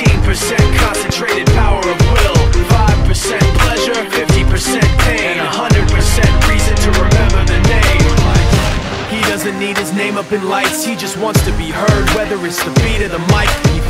15% concentrated power of will 5% pleasure, 50% pain And 100% reason to remember the name. He doesn't need his name up in lights He just wants to be heard Whether it's the beat of the mic.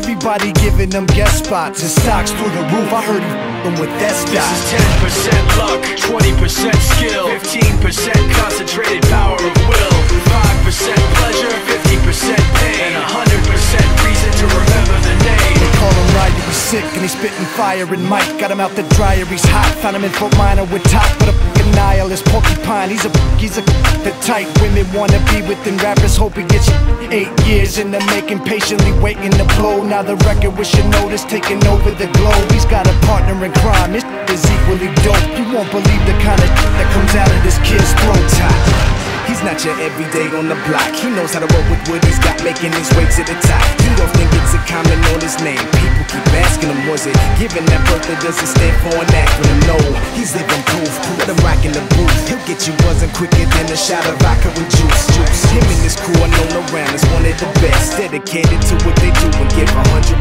Everybody giving them guest spots and stocks through the roof. I heard he f***ing with that This is 10% luck, 20% skill, 15% concentrated power of will, 5% pleasure, 50% pain, and 100% reason to remember the name. They call him Ryu, he's sick and he's spitting fire and Mike got him out the dryer, he's hot. Found him in Fort Minor with top, but a nihilist porcupine. He's a he's a the type women wanna be with and rappers Hoping gets eight years in the making, patiently waiting to blow. Now the record with notice taking over the globe. He's got a partner in crime, his is equally dope. You won't believe the kind of that comes out of this kid's throat. Not your everyday on the block. He knows how to work with what he's got, making his way to the top. You don't think it's a comment on his name. People keep asking him, was it given that birth that doesn't stand for an acronym? No, he's living proof. Let him rock in the booth. He'll get you buzzing quicker than a shot of vodka with juice. Juice. Him and his crew are known around as one of the best. Dedicated to what they do and give 100%.